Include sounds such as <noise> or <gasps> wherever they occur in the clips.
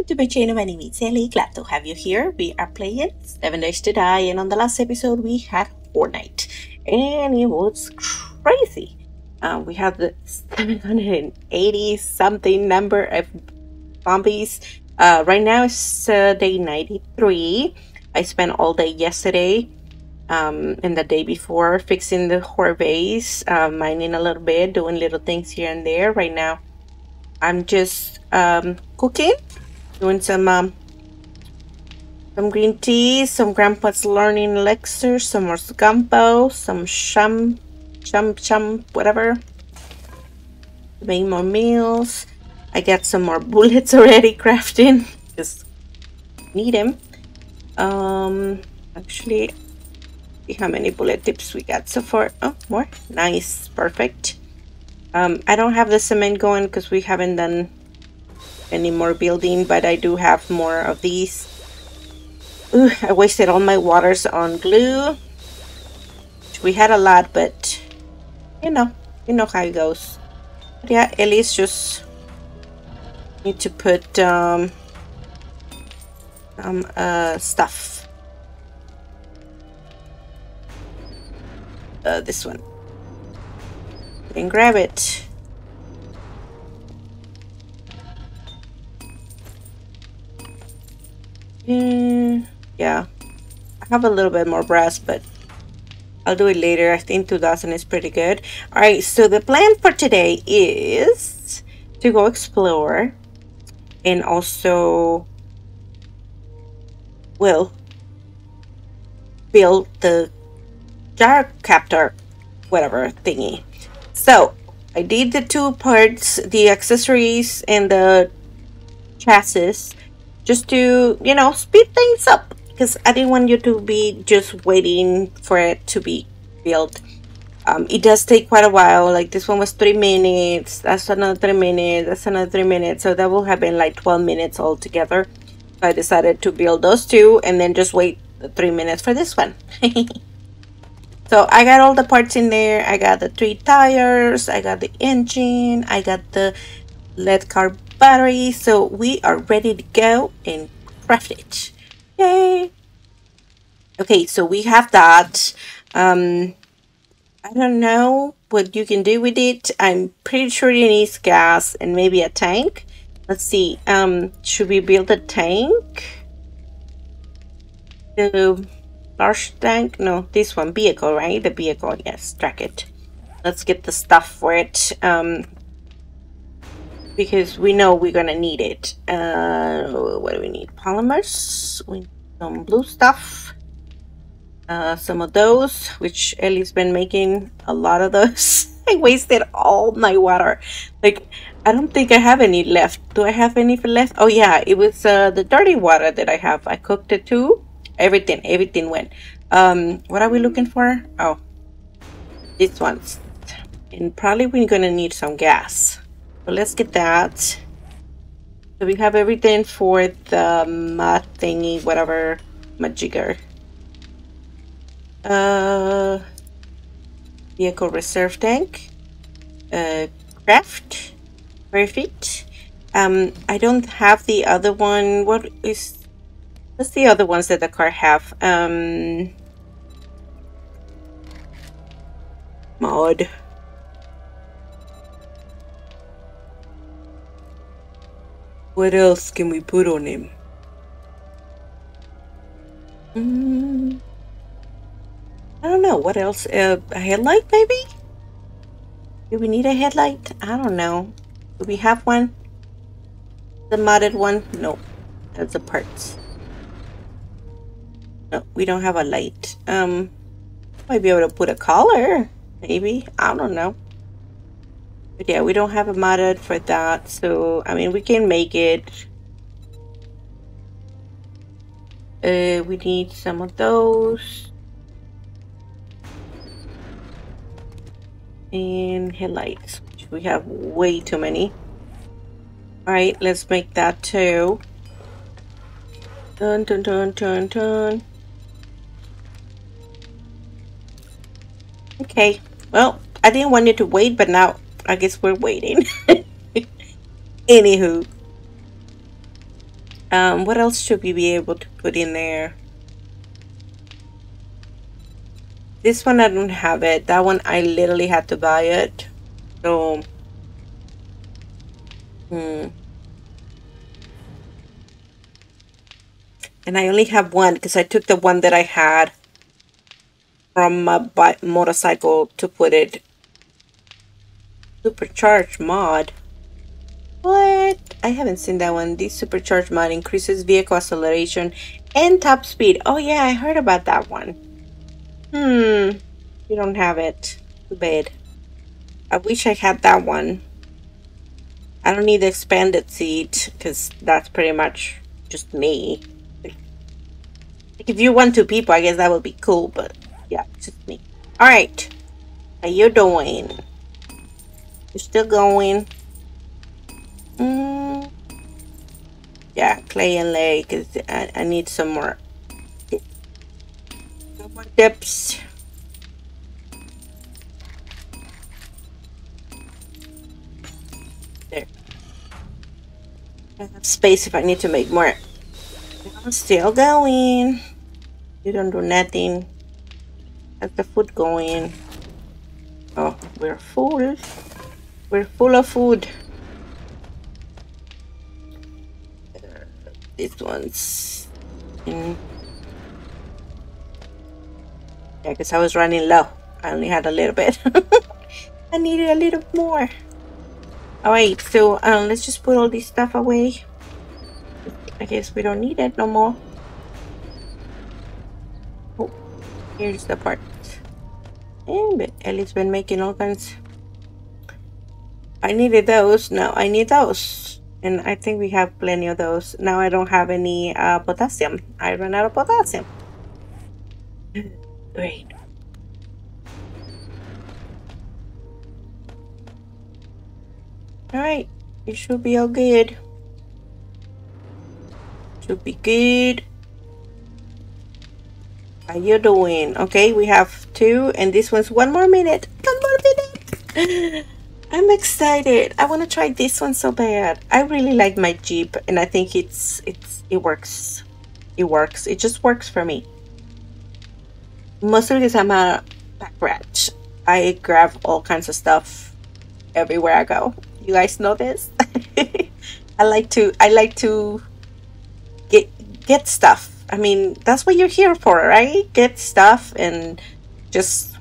Welcome to my channel, my name is Ellie, glad to have you here. We are playing Seven Days to Die and on the last episode we had horde night and it was crazy. Uh, we had the 780 something number of zombies. Uh, right now it's uh, day 93. I spent all day yesterday um, and the day before fixing the horde base, uh, mining a little bit, doing little things here and there. Right now I'm just um, cooking, doing some um, some green tea, some grandpa's learning elixir, some more gumbo, some shum, chum, chum, whatever. Make more meals. I got some more bullets <laughs> already crafting. Just need them. Um, actually, see how many bullet tips we got so far. Oh, more. Nice. Perfect. Um, I don't have the cement going because we haven't done any more building, but I do have more of these. Ooh, I wasted all my waters on glue. We had a lot, but you know, you know how it goes. But yeah, at least just need to put um, uh, stuff. Uh, this one. And grab it. Mm, yeah. I have a little bit more brass, but I'll do it later. I think 2000 is pretty good. Alright, so the plan for today is to go explore and also, well, build the jar captor, whatever thingy. So, I did the two parts, the accessories and the chassis just to, you know, speed things up because I didn't want you to be just waiting for it to be built. Um, it does take quite a while. Like this one was three minutes. That's another three minutes. That's another three minutes. So that will have been like 12 minutes altogether. So I decided to build those two and then just wait three minutes for this one. <laughs> so I got all the parts in there. I got the three tires. I got the engine. I got the lead car battery so we are ready to go and craft it. Yay! Okay so we have that. Um i don't know what you can do with it. I'm pretty sure it needs gas and maybe a tank. Let's see um should we build a tank? The large tank? No this one vehicle right? The vehicle yes track it. Let's get the stuff for it. Um because we know we're gonna need it. Uh, what do we need? Polymers. We need some blue stuff. Uh, some of those, which Ellie's been making a lot of those. <laughs> I wasted all my water. Like, I don't think I have any left. Do I have any left? Oh yeah, it was uh, the dirty water that I have. I cooked it too. Everything, everything went. Um, what are we looking for? Oh, this ones. And probably we're gonna need some gas. So let's get that. So we have everything for the mud thingy, whatever, majigger. Uh, vehicle reserve tank. Uh, craft. Perfect. Um, I don't have the other one. What is... What's the other ones that the car have? Um... Mod. What else can we put on him? Mm, I don't know. What else? Uh, a headlight, maybe? Do we need a headlight? I don't know. Do we have one? The modded one? No. That's the parts. No, we don't have a light. Um, might be able to put a collar. Maybe. I don't know. But yeah, we don't have a modded for that. So, I mean, we can make it. Uh, we need some of those. And headlights. We have way too many. Alright, let's make that too. Dun dun dun dun dun. Okay, well, I didn't want you to wait, but now I guess we're waiting. <laughs> Anywho. Um, what else should we be able to put in there? This one I don't have it. That one I literally had to buy it. So, hmm. And I only have one because I took the one that I had from my motorcycle to put it supercharged mod. What? I haven't seen that one. This supercharged mod increases vehicle acceleration and top speed. Oh yeah, I heard about that one. Hmm. You don't have it. Too bad. I wish I had that one. I don't need the expanded seat because that's pretty much just me. Like if you want two people, I guess that would be cool, but yeah, just me. Alright. How you doing? You still going? Mm. Yeah, clay and lake. Cause I, I need some more. Some more dips. There. I have space if I need to make more. I'm still going. You don't do nothing. How's the food going? Oh, we're full. We're full of food. This one's in. Yeah, because I was running low. I only had a little bit. <laughs> I needed a little more. Alright, so um, let's just put all this stuff away. I guess we don't need it no more. Oh, here's the part. And Ellie's been making all kinds. I needed those. Now I need those. And I think we have plenty of those. Now I don't have any uh, potassium. I ran out of potassium. <sighs> Great. Alright. It should be all good. Should be good. How you doing? Okay, we have two, and this one's one more minute. One more minute. <gasps> <laughs> I'm excited. I want to try this one so bad. I really like my Jeep, and I think it's it's it works. It works. It just works for me. Mostly because I'm a pack rat. I grab all kinds of stuff everywhere I go. You guys know this. <laughs> I like to. I like to get get stuff. I mean, that's what you're here for, right? Get stuff and just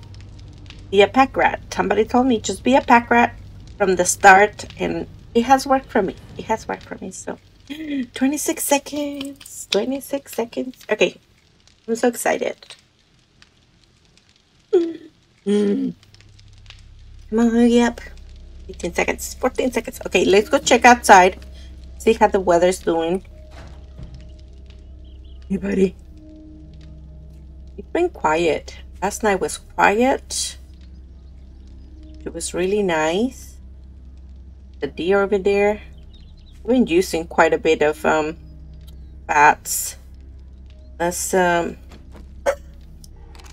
be a pack rat. Somebody told me just be a pack rat from the start, and it has worked for me. It has worked for me. So, <gasps> 26 seconds. 26 seconds. Okay, I'm so excited. Mm. <gasps> Come on, hurry up. 18 seconds. 14 seconds. Okay, let's go check outside. See how the weather's doing. Hey, buddy. It's been quiet. Last night was quiet. It was really nice. The deer over there. We've been using quite a bit of um bats. Let's um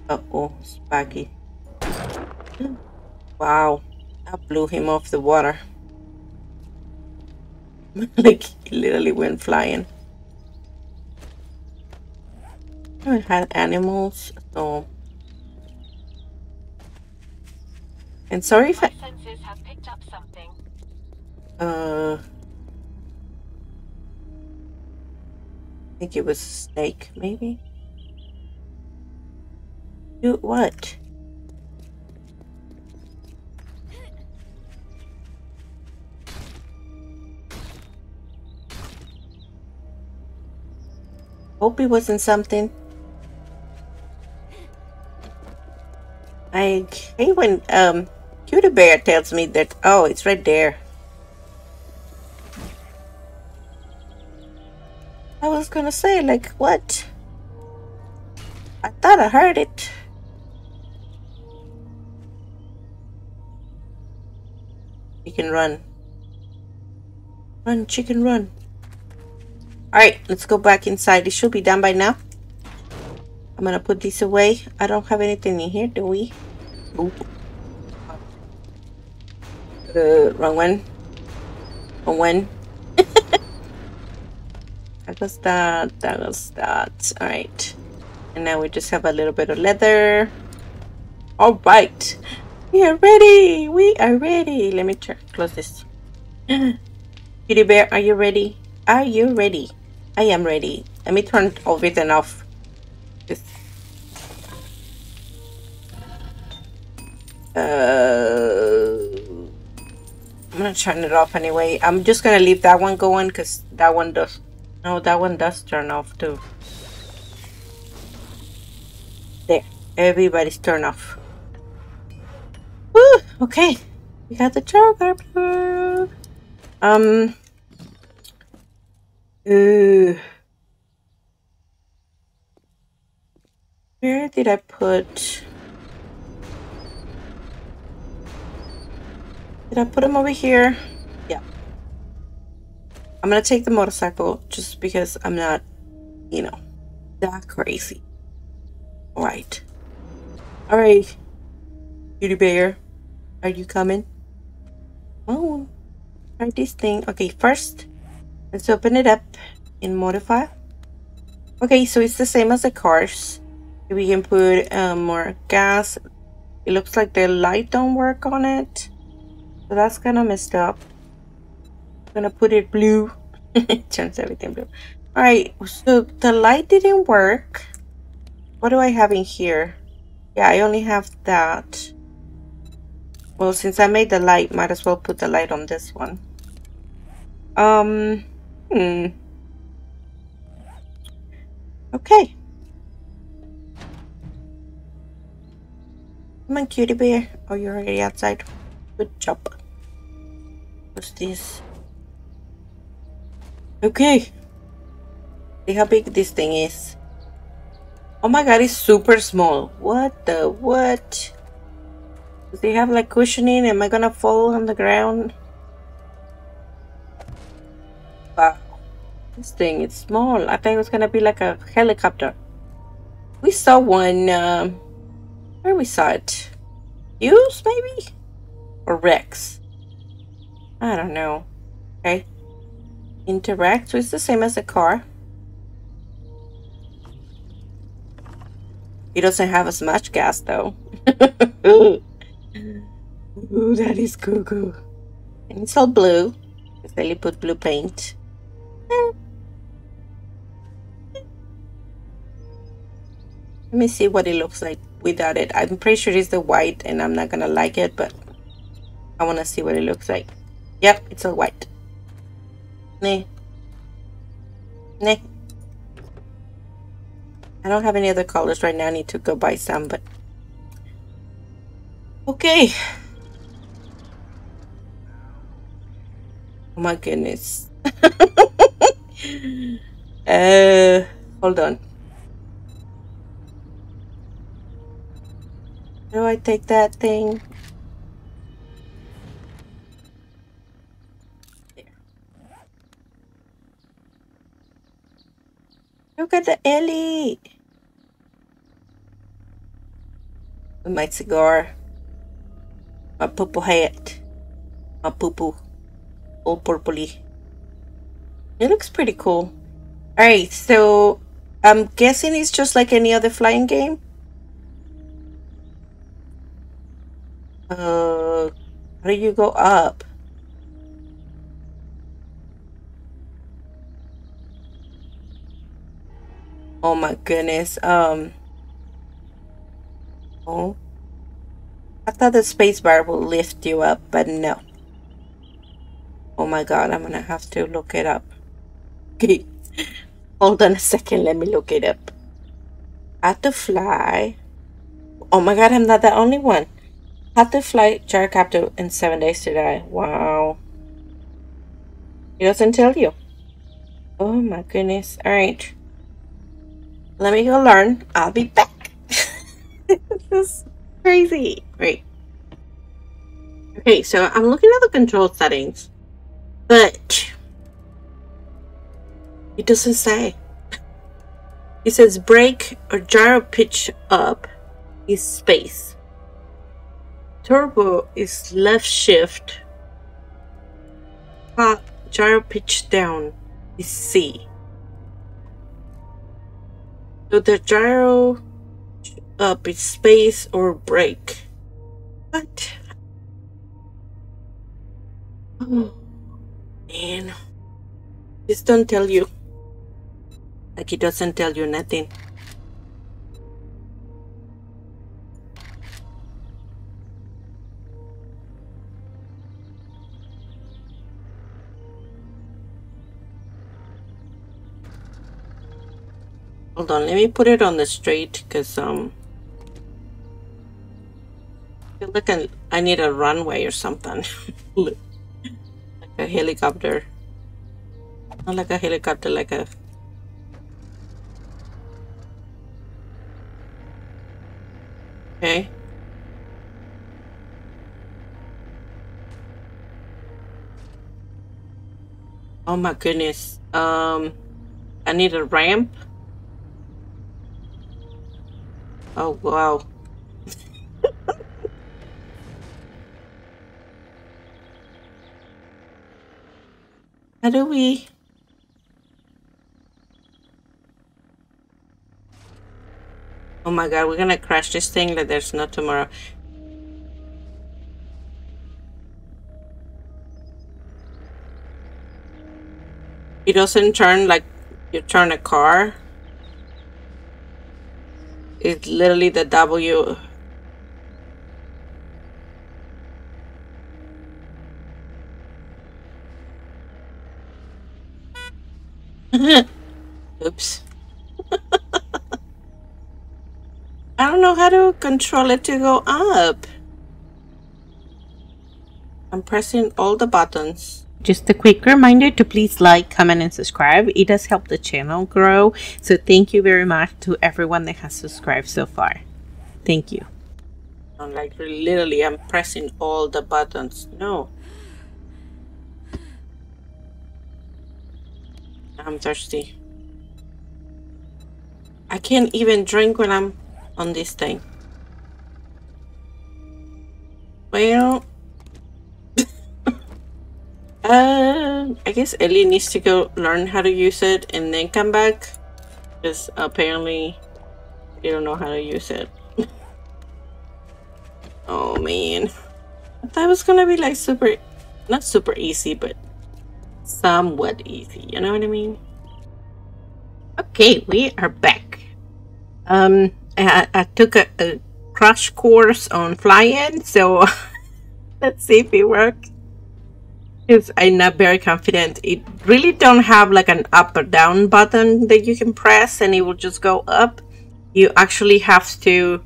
uh oh, Sparky. Wow, that blew him off the water. <laughs> like he literally went flying. I haven't had animals, so and sorry if I senses have picked up. Uh I think it was a snake, maybe? Do what? Hope it wasn't something. I hate when um Cutie Bear tells me that oh it's right there. I was gonna say like what? I thought I heard it. You can run. Run, chicken, run. Alright, let's go back inside. It should be done by now. I'm gonna put this away. I don't have anything in here, do we? Oop. Uh, wrong one. Wrong one. That was that. That was that. All right. And now we just have a little bit of leather. All right. We are ready. We are ready. Let me close this. <gasps> Kitty bear, are you ready? Are you ready? I am ready. Let me turn everything off. This. Uh, I'm gonna turn it off anyway. I'm just gonna leave that one going because that one does. No, that one does turn off too. There. Everybody's turned off. Woo! Okay. We got the charger. Um. Uh, where did I put? Did I put him over here? I'm gonna take the motorcycle just because I'm not, you know, that crazy. Alright. Alright. Beauty Bear, are you coming? Oh, try this thing. Okay, first, let's open it up in Modify. Okay, so it's the same as the cars. We can put um, more gas. It looks like the light don't work on it. So that's kind of messed up. Gonna put it blue. <laughs> Turns everything blue. Alright, so the light didn't work. What do I have in here? Yeah, I only have that. Well, since I made the light, might as well put the light on this one. Um, hmm. Okay. Come on, cutie bear. Oh, you're already outside. Good job. What's this? Okay. See how big this thing is. Oh my god, it's super small. What the what? Does they have like cushioning? Am I gonna fall on the ground? Wow. This thing is small. I thought it was gonna be like a helicopter. We saw one, um, where we saw it? Hughes, maybe? Or Rex? I don't know. Okay. Interact, so it's the same as a car. It doesn't have as much gas though. <laughs> Ooh, that is cuckoo. And it's all blue. They put blue paint. Let me see what it looks like without it. I'm pretty sure it's the white and I'm not gonna like it, but I wanna see what it looks like. Yep, it's all white. Nah. Nah. I don't have any other colors right now. I need to go buy some, but... Okay. Oh my goodness. <laughs> uh, hold on. Do I take that thing? Look at the Ellie. With my cigar. My purple hat. My poo. All purpley. It looks pretty cool. Alright, so I'm guessing it's just like any other flying game. Uh, how do you go up? Oh my goodness. Um. Oh. I thought the spacebar will lift you up, but no. Oh my god, I'm gonna have to look it up. Okay. <laughs> Hold on a second, let me look it up. How to fly. Oh my god, I'm not the only one. How to fly gyrocopter in seven days to die. Wow. It doesn't tell you. Oh my goodness. Alright. Let me go learn. I'll be back. <laughs> this is crazy. Right. Okay, so I'm looking at the control settings, but it doesn't say. It says brake or gyro pitch up is space. Turbo is left shift. Pop gyro pitch down is C. So the gyro uh, up is space or brake. What? Oh, man. This don't tell you. Like it doesn't tell you nothing. Hold on, let me put it on the straight because um I feel like I, I need a runway or something. <laughs> like a helicopter. Not like a helicopter, like a Okay. Oh my goodness. Um I need a ramp. Oh wow. How do we Oh my god, we're gonna crash this thing like there's no tomorrow. It doesn't turn like you turn a car. It's literally the W. <laughs> Oops. <laughs> I don't know how to control it to go up. I'm pressing all the buttons. Just a quick reminder to please like, comment, and subscribe. It does help the channel grow. So thank you very much to everyone that has subscribed so far. Thank you. I'm like literally, I'm pressing all the buttons. No. I'm thirsty. I can't even drink when I'm on this thing. Well, uh, I guess Ellie needs to go learn how to use it and then come back. Because apparently they don't know how to use it. <laughs> oh man. I thought it was gonna be like super, not super easy, but somewhat easy. You know what I mean? Okay, we are back. Um, I, I took a, a crash course on flying, so <laughs> let's see if it works. Because I'm not very confident. It really don't have like an up or down button that you can press and it will just go up. You actually have to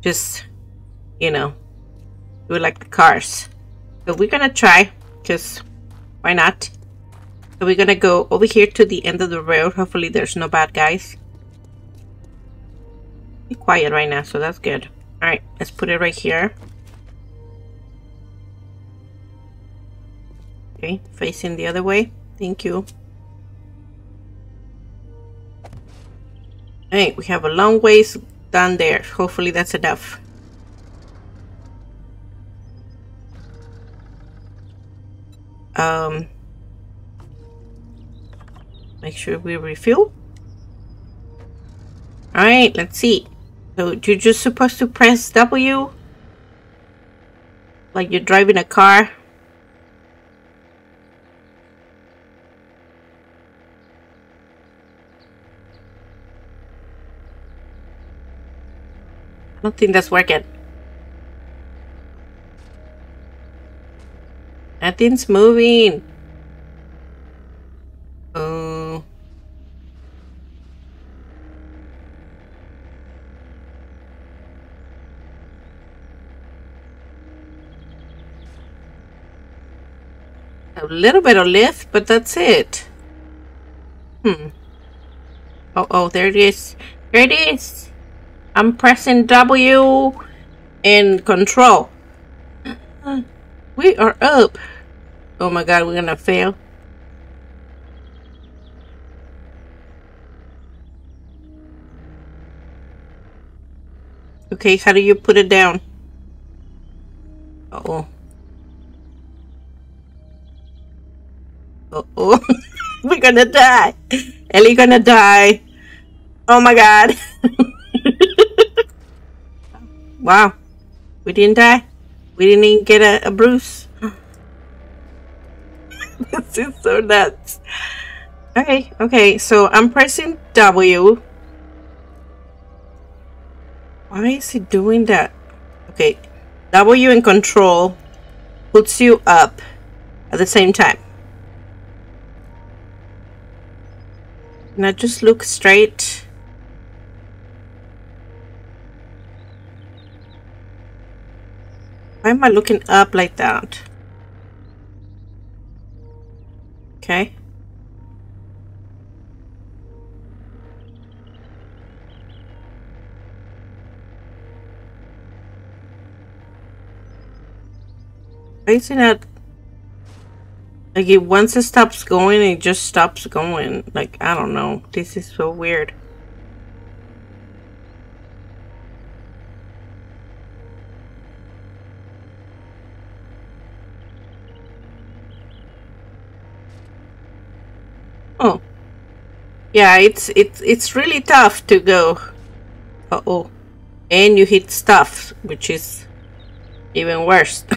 just, you know, do like the cars. So we're gonna try, because why not? So we're gonna go over here to the end of the road. Hopefully there's no bad guys be quiet right now, so that's good. Alright, let's put it right here. Okay, facing the other way. Thank you. Alright, we have a long ways down there. Hopefully that's enough. Um, make sure we refill. Alright, let's see. So you're just supposed to press W? Like you're driving a car? I don't think that's working. Nothing's moving. Oh. A little bit of lift, but that's it. Hmm. Oh, oh, there it is. There it is. I'm pressing W and control. We are up. Oh my god, we're gonna fail. Okay, how do you put it down? Uh oh. Uh oh. <laughs> We're gonna die. Ellie gonna die. Oh my god. <laughs> wow. We didn't die. We didn't even get a, a bruise. <laughs> this is so nuts. Okay, okay, so I'm pressing W. Why is he doing that? Okay, W and control puts you up at the same time. Now just look straight. Why am I looking up like that? Okay. Is it not like it once it stops going it just stops going like I don't know this is so weird Oh. Yeah it's it's it's really tough to go. Uh oh and you hit stuff which is even worse. <laughs>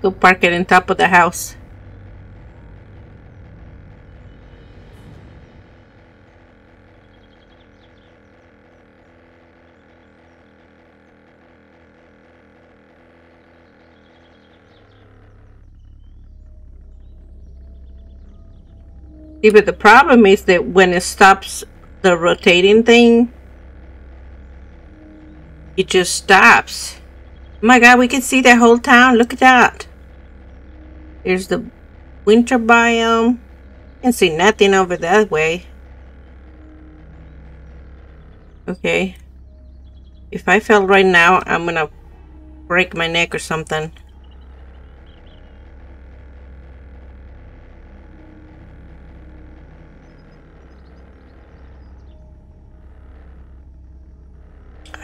Go park it on top of the house. See, but the problem is that when it stops the rotating thing, it just stops. Oh my god, we can see the whole town. Look at that. There's the winter biome. Can see nothing over that way. Okay. If I fell right now, I'm gonna break my neck or something.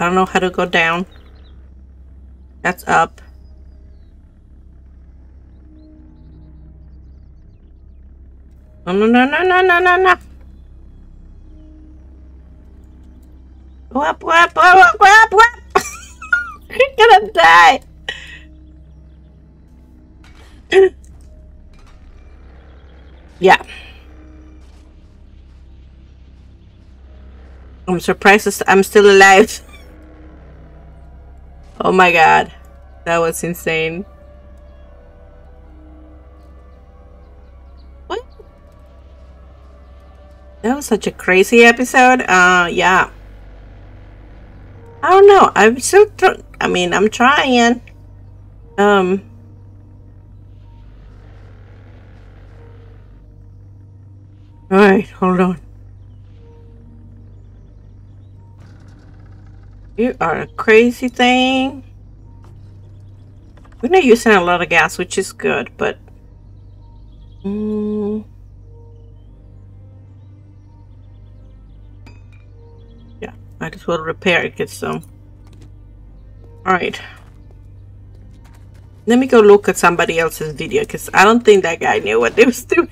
I don't know how to go down. That's up. No, no, no, no, no, no, no, no. Go up, go up, go up, go up, go up. <laughs> You're gonna die. <coughs> yeah. I'm surprised I'm still alive. <laughs> Oh my god. That was insane. What? That was such a crazy episode. Uh, yeah. I don't know. I'm still, I mean, I'm trying. Um. Alright, hold on. You are a crazy thing. We're not using a lot of gas, which is good, but... Mm, yeah, might as well repair it, get some. Alright. Let me go look at somebody else's video, because I don't think that guy knew what they was doing.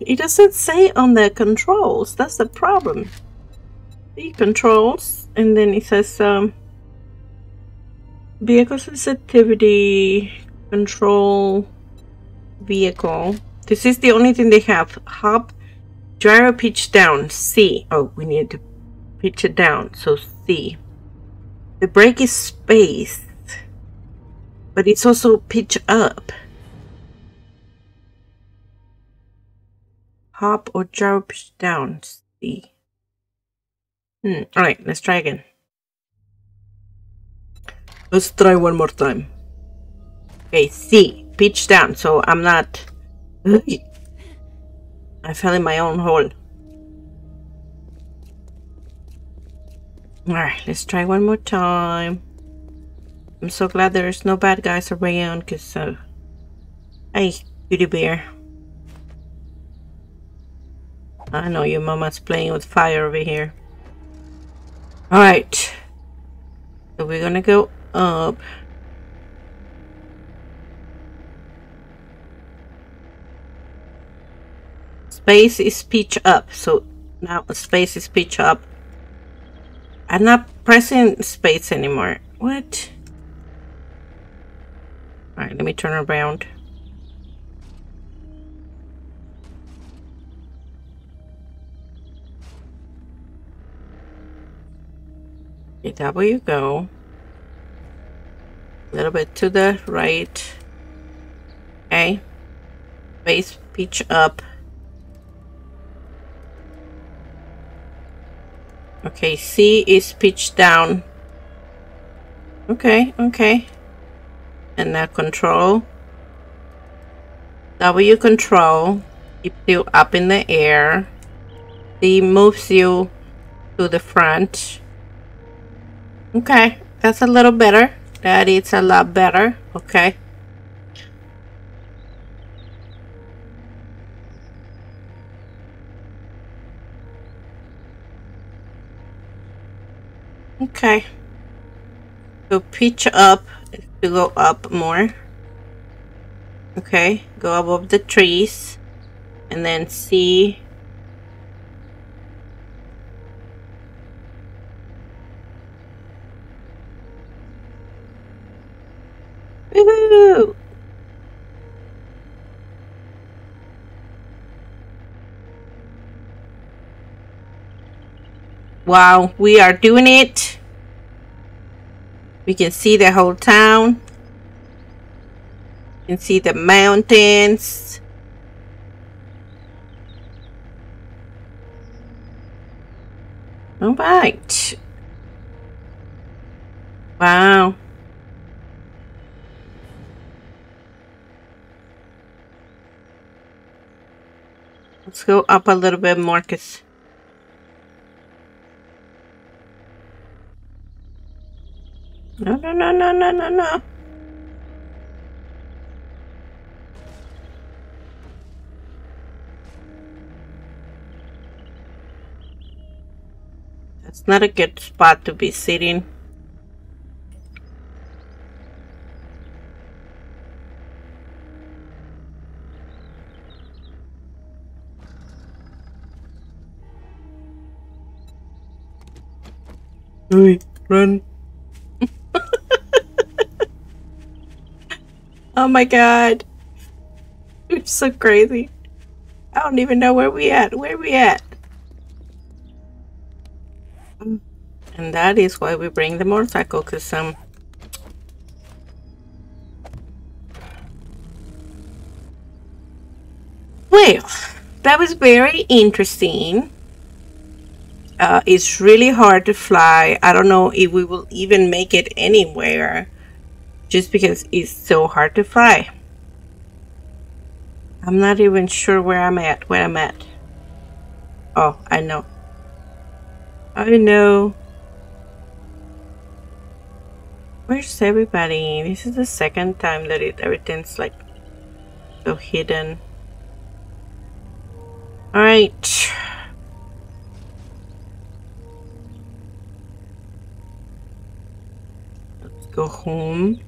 It doesn't say on the controls, that's the problem the controls and then it says um, vehicle sensitivity control vehicle. This is the only thing they have. Hop gyro pitch down C. Oh we need to pitch it down so C. The brake is spaced but it's also pitch up. Hop or gyro pitch down C Hmm. Alright, let's try again. Let's try one more time. Okay, C. Pitch down, so I'm not... <laughs> I fell in my own hole. Alright, let's try one more time. I'm so glad there's no bad guys around, because... Uh... Hey, cutie bear. I know your mama's playing with fire over here. All right. So we're going to go up. Space is pitch up. So now space is pitch up. I'm not pressing space anymore. What? All right, let me turn around. Okay, W go. A little bit to the right. Okay. Base pitch up. Okay, C is pitched down. Okay, okay. And now control. W control keeps you up in the air. C moves you to the front. Okay, that's a little better. That is a lot better. Okay. Okay. So pitch up to go up more. Okay, go above the trees and then see Woohoo! Wow, we are doing it. We can see the whole town. You can see the mountains. All right. Wow. Let's go up a little bit because No, no, no, no, no, no, no. That's not a good spot to be sitting. Run. <laughs> oh my god. You're so crazy. I don't even know where we at. Where we at? And that is why we bring the motorcycle, because um Well, that was very interesting. Uh, it's really hard to fly. I don't know if we will even make it anywhere just because it's so hard to fly. I'm not even sure where I'm at, where I'm at. Oh, I know. I know. Where's everybody? This is the second time that it everything's like so hidden. Alright. Go home.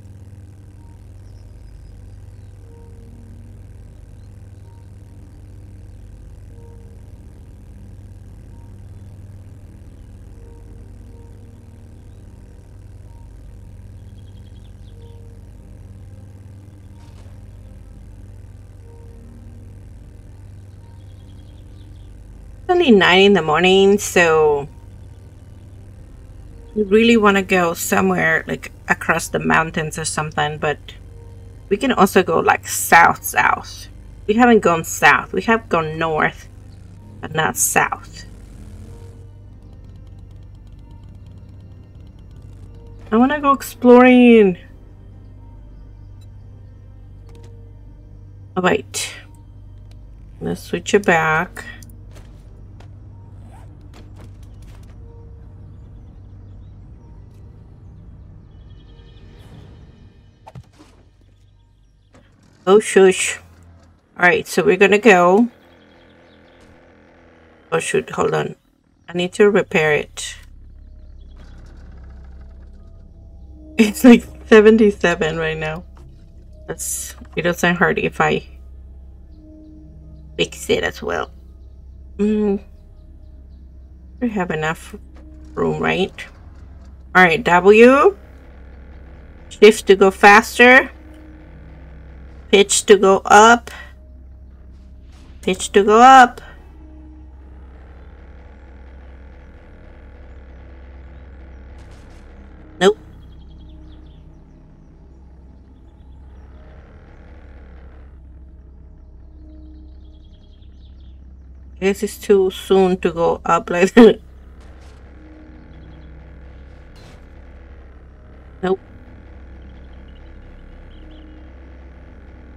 Only 9 in the morning, so we really want to go somewhere like across the mountains or something, but we can also go like south south. We haven't gone south. We have gone north, but not south. I want to go exploring. Oh, wait. Let's switch it back. Oh, shush. Alright, so we're gonna go. Oh, shoot, hold on. I need to repair it. <laughs> It's like 77 right now. That's, it doesn't hurt if I fix it as well. Mm, we have enough room, right? Alright, W. Shift to go faster. Pitch to go up. Pitch to go up. Nope. I guess it's too soon to go up like. <laughs>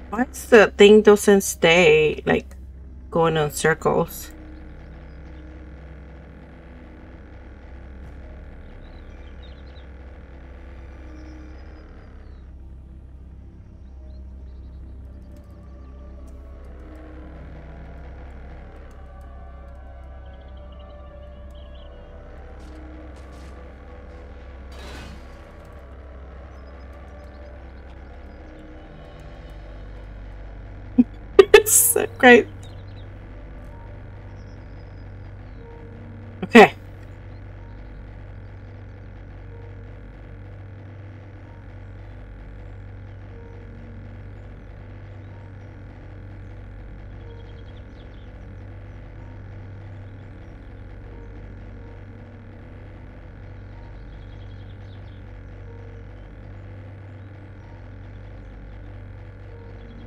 Why does the thing doesn't stay like going on circles? It's so great. Okay.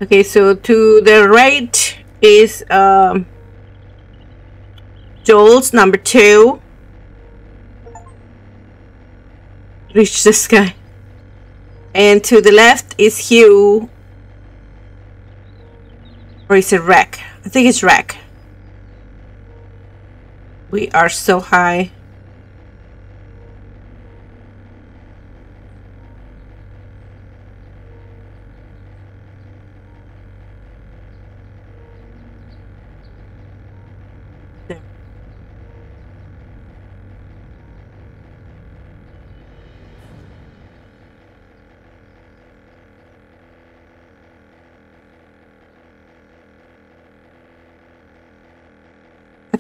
Okay, so to the right is um, Joel's number two. Reach the sky And to the left is Hugh. Or is it Wreck? I think it's Wreck. We are so high.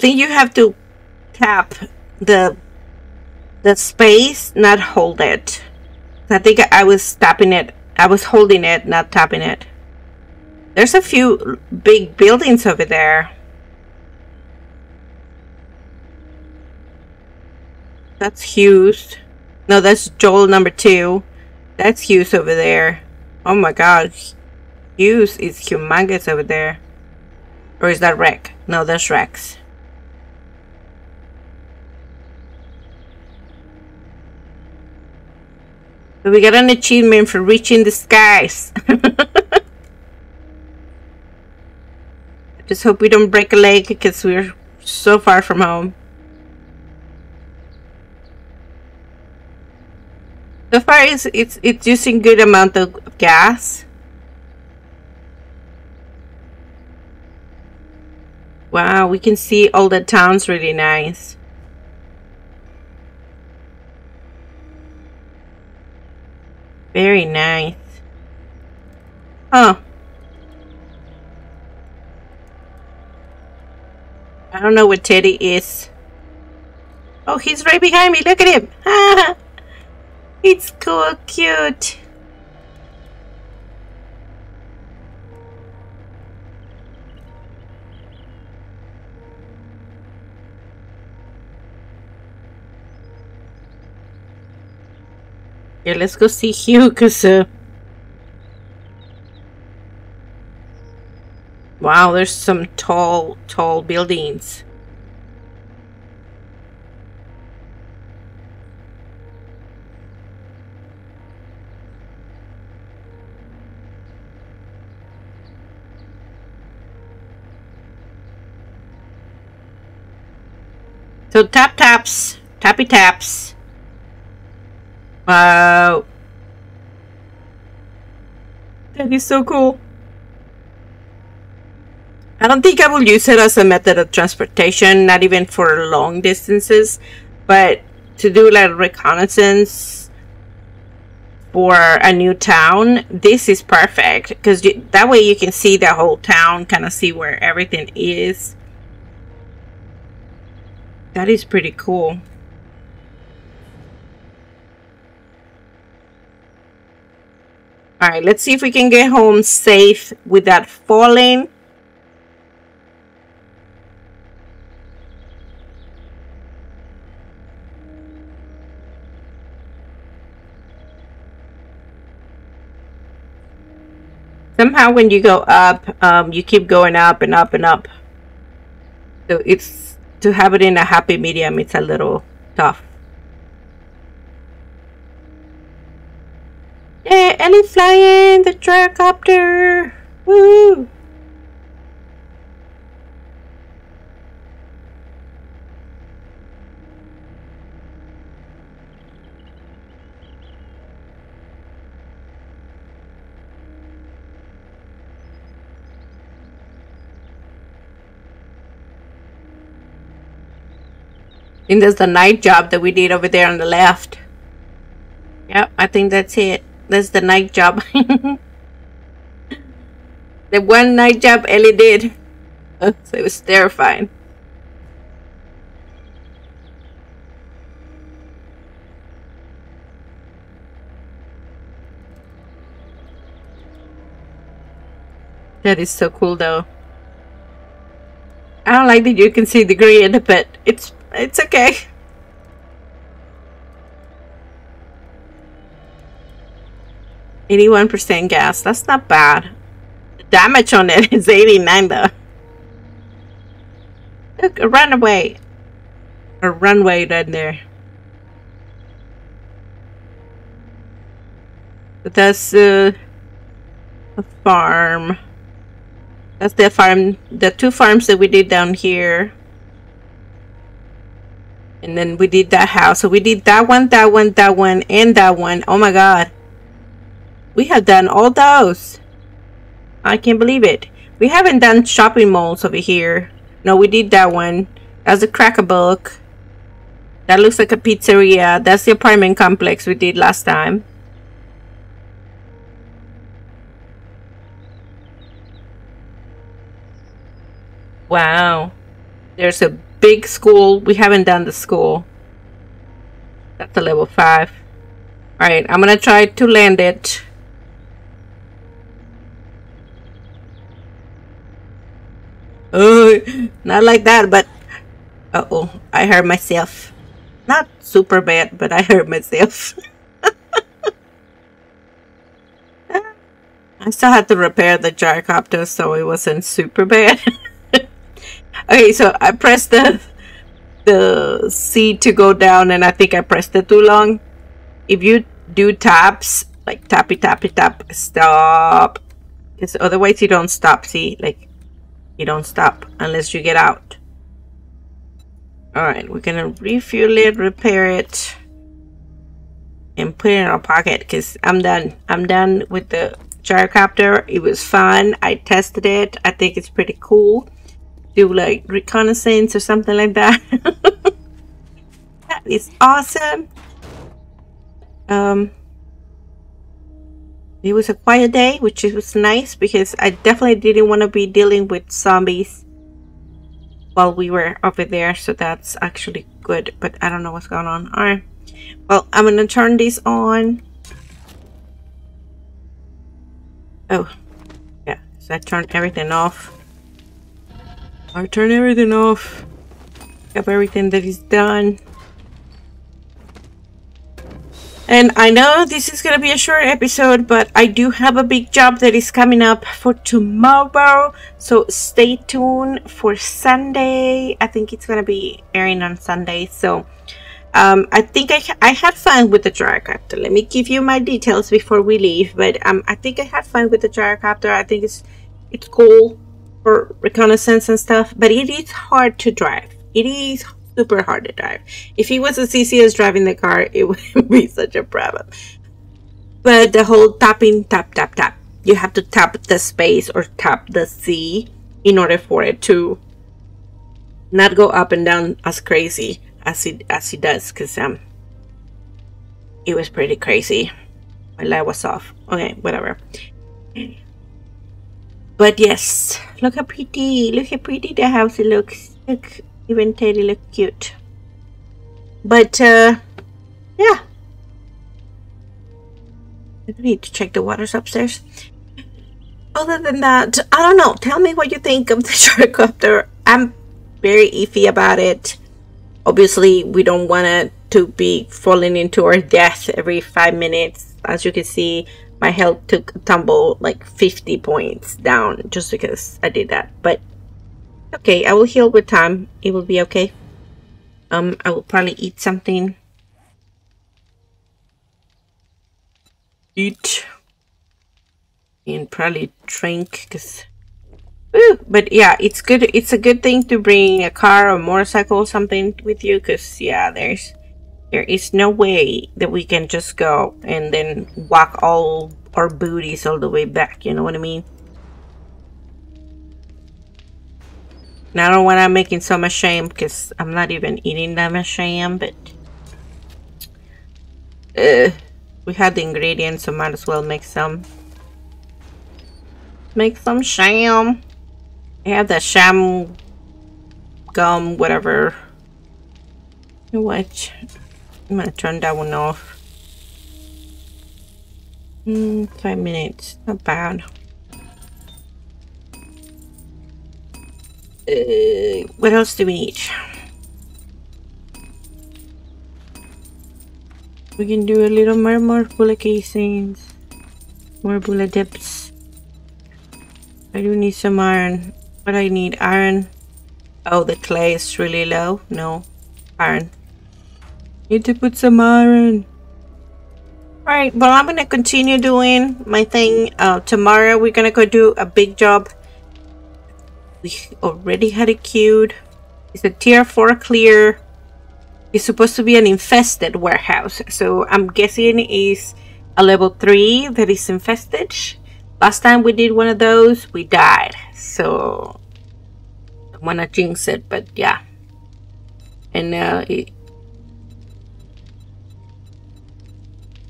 Think you have to tap the the space, not hold it. I think I was tapping it. I was holding it, not tapping it. There's a few big buildings over there. That's Hughes. No, that's Joel number two. That's Hughes over there. Oh my god. Hughes is humongous over there. Or is that Rex? No, that's Rex. We got an achievement for reaching the skies. <laughs> Just hope we don't break a leg because we're so far from home. So far, it's, it's, it's using good amount of gas. Wow, we can see all the towns really nice. Very nice. Oh. I don't know what Teddy is. Oh, he's right behind me. Look at him. <laughs> it's cool, cute. Yeah, let's go see Hugh, because, uh... Wow, there's some tall, tall buildings. So tap taps, tappy taps. Wow. That is so cool. I don't think I will use it as a method of transportation, not even for long distances, but to do like reconnaissance for a new town, this is perfect because that way you can see the whole town, kind of see where everything is. That is pretty cool. Alright, let's see if we can get home safe without falling. Somehow when you go up, um, you keep going up and up and up. So it's, to have it in a happy medium, it's a little tough. Hey, Ellie flying the tricopter! Woo! And there's the night job that we did over there on the left. Yep, I think that's it. That's the night job. <laughs> the one night job Ellie did. so it was terrifying. That is so cool though. I don't like that you can see the grid, but it's it's okay. Eighty-one percent gas. That's not bad. Damage on it <laughs> is eighty-nine though. Look, a runaway. A runway right there. But That's uh, a farm. That's the farm, the two farms that we did down here. And then we did that house. So we did that one, that one, that one, and that one. Oh my god. We have done all those. I can't believe it. We haven't done shopping malls over here. No, we did that one. That's the Crack-A-Book. That looks like a pizzeria. That's the apartment complex we did last time. Wow. There's a big school. We haven't done the school. That's a level 5. Alright, I'm gonna try to land it. Oh, not like that, but... Uh-oh, I hurt myself. Not super bad, but I hurt myself. <laughs> I still had to repair the gyrocopter, so it wasn't super bad. <laughs> Okay, so I pressed the the C to go down and I think I pressed it too long. If you do taps, like tappy tappy tap, stop. Because otherwise you don't stop, see? Like, you don't stop unless you get out. Alright, we're gonna refuel it, repair it, and put it in our pocket because I'm done. I'm done with the gyrocopter. It was fun. I tested it. I think it's pretty cool do like reconnaissance or something like that. <laughs> that is awesome. Um, it was a quiet day, which was nice because I definitely didn't want to be dealing with zombies while we were over there. So that's actually good, but I don't know what's going on. All right. Well, I'm going to turn this on. Oh, yeah. So I turned everything off. I turn everything off. Got everything that is done. And I know this is going to be a short episode, but I do have a big job that is coming up for tomorrow. So stay tuned for Sunday. I think it's going to be airing on Sunday. So um, I think I, I had fun with the gyrocopter. Let me give you my details before we leave. But um, I think I had fun with the gyrocopter. I think it's, it's cool for reconnaissance and stuff, but it is hard to drive. It is super hard to drive. If he was a as driving the car, it <laughs> wouldn't be such a problem. But the whole tapping, tap, tap, tap. You have to tap the space or tap the C in order for it to not go up and down as crazy as it as it does. Cause um, it was pretty crazy. My light was off. Okay, whatever. But yes, look how pretty, look how pretty the house looks. Look, even Teddy look cute. But uh, yeah, I need to check the waters upstairs. Other than that, I don't know. Tell me what you think of the <laughs> sharkcopter. I'm very iffy about it. Obviously, we don't want it to be falling into our death every five minutes. As you can see, my health took a tumble like 50 points down just because I did that. But okay, I will heal with time. It will be okay. Um, I will probably eat something. Eat. And probably drink because but yeah, it's good. It's a good thing to bring a car or motorcycle or something with you, cause yeah, there's there is no way that we can just go and then walk all our booties all the way back. You know what I mean? Now I don't want to making so much shame because I'm not even eating that much shame, but uh, we had the ingredients, so might as well make some. Make some sham. I have the sham gum, whatever. What? I'm gonna turn that one off. Mm, five minutes, not bad. Uh, what else do we need? We can do a little more, more bullet casings, more bullet tips. I do need some iron. What I need? Iron. Oh, the clay is really low. No. Iron. Need to put some iron. Alright, well I'm gonna continue doing my thing. Uh, tomorrow we're gonna go do a big job. We already had it queued. It's a tier 4 clear. It's supposed to be an infested warehouse. So I'm guessing it's a level 3 that is infested. Last time we did one of those, we died. So, I want to jinx it, but yeah. And uh, it,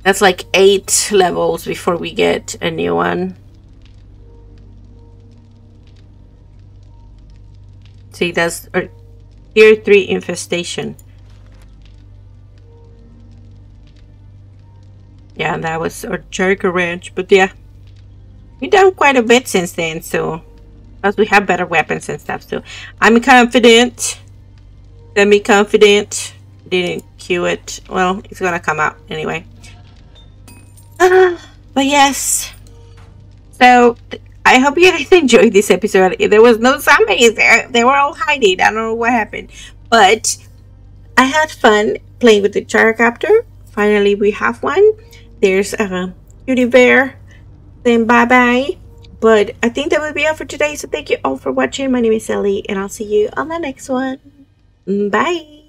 that's like eight levels before we get a new one. See, that's uh, tier 3 infestation. Yeah, that was our Jericho Ranch, but yeah. We've done quite a bit since then, so as we have better weapons and stuff. So I'm confident, semi-confident. Didn't queue it. Well, it's gonna come out anyway. <sighs> But yes. So I hope you guys <laughs> enjoyed this episode. There was no zombies there. They were all hiding. I don't know what happened. But I had fun playing with the gyrocopter. Finally, we have one. There's uh, a cutie bear then bye bye. But I think that will be all for today. So thank you all for watching. My name is Ellie, and I'll see you on the next one. Bye.